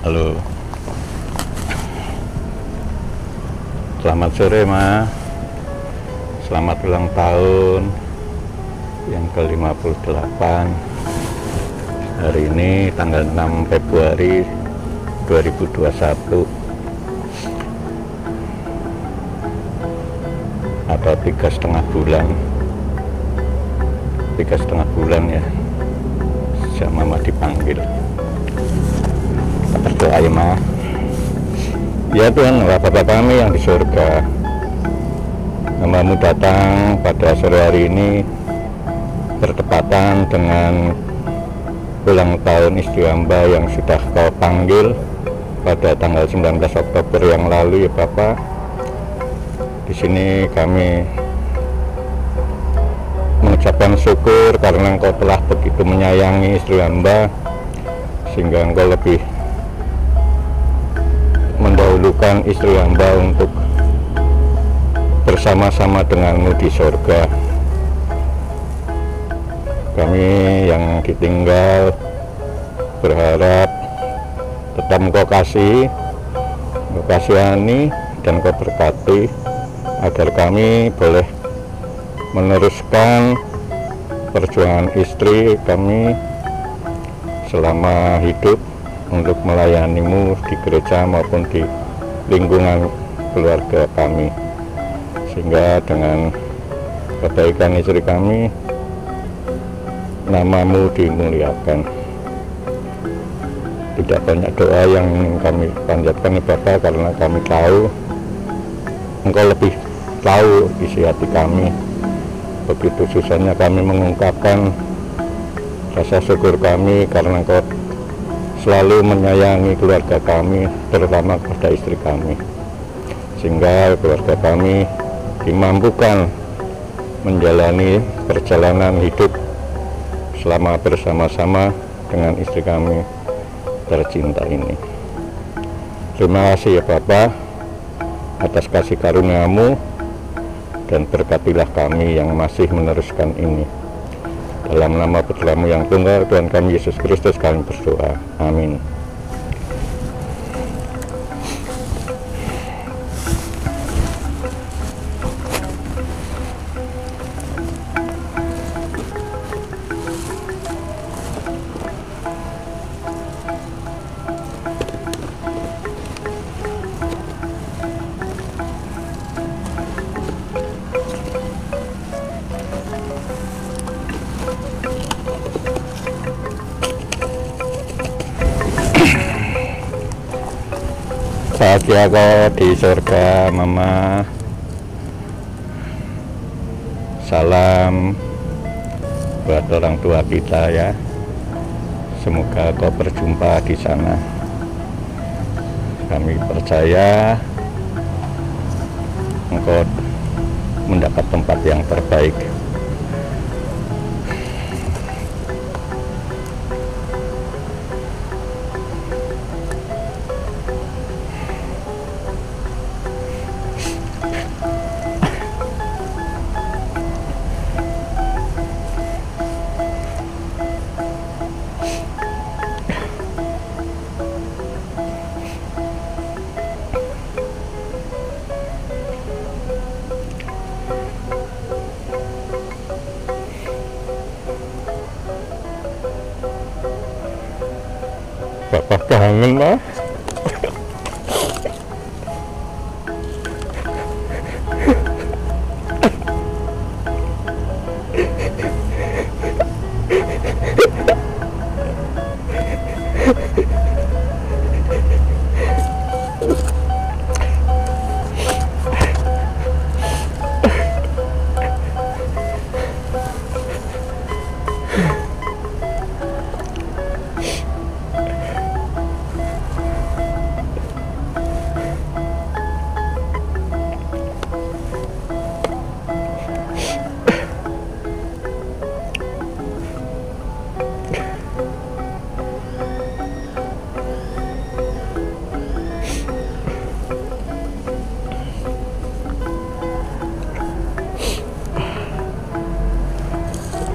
Halo. Selamat sore, Ma. Selamat ulang tahun yang ke-58. Hari ini tanggal 6 Februari 2021. Atau tiga setengah bulan. Tiga setengah bulan ya. Sejak Mama dipanggil berdoa ya ma ya Tuhan Bapak kami yang di surga namamu datang pada sore hari ini bertepatan dengan ulang tahun istri hamba yang sudah kau panggil pada tanggal 19 Oktober yang lalu ya Bapak. Di sini kami mengucapkan syukur karena engkau telah begitu menyayangi istri hamba sehingga engkau lebih mendahulukan istri hamba untuk bersama-sama denganmu di surga kami yang ditinggal berharap tetap engkau kasih engkau kasihani dan kau berkati agar kami boleh meneruskan perjuangan istri kami selama hidup untuk melayanimu di gereja maupun di lingkungan keluarga kami. Sehingga dengan kebaikan istri kami namamu dimuliakan. Tidak banyak doa yang kami panjatkan kepada karena kami tahu engkau lebih tahu isi hati kami. Begitu susahnya kami mengungkapkan rasa syukur kami karena engkau selalu menyayangi keluarga kami terutama kepada istri kami. Sehingga keluarga kami dimampukan menjalani perjalanan hidup selama bersama-sama dengan istri kami tercinta ini terima kasih ya Bapak atas kasih karuniamu dan berkatilah kami yang masih meneruskan ini dalam nama putramu yang tunggal Tuhan kami Yesus Kristus kami berdoa. Amin. Bahagia kok di surga mama. Salam buat orang tua kita ya. Semoga kau berjumpa di sana. Kami percaya engkau mendapat tempat yang terbaik Bapak kangen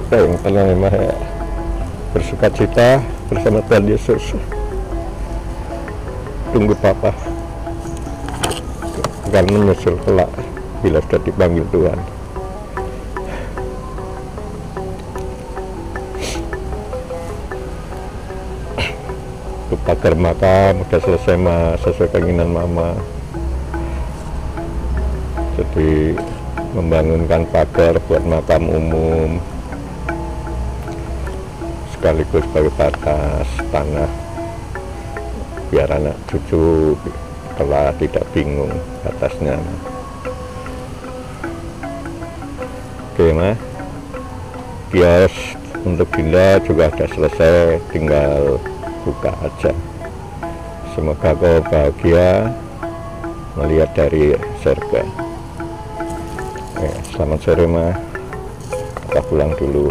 kita yang tenang ya, ya. bersuka cita bersama Tuhan Yesus. Tunggu papa. Akan menyusul kelak bila sudah dipanggil Tuhan. Pagar makam udah selesai mas sesuai keinginan mama. Jadi membangunkan pagar buat makam umum sekaligus sebagai batas tanah. Biar anak cucu telah tidak bingung batasnya. Oke mas. Kios untuk Dinda juga sudah selesai tinggal buka aja. Semoga kau bahagia melihat dari ya, selamat sore ma kita pulang dulu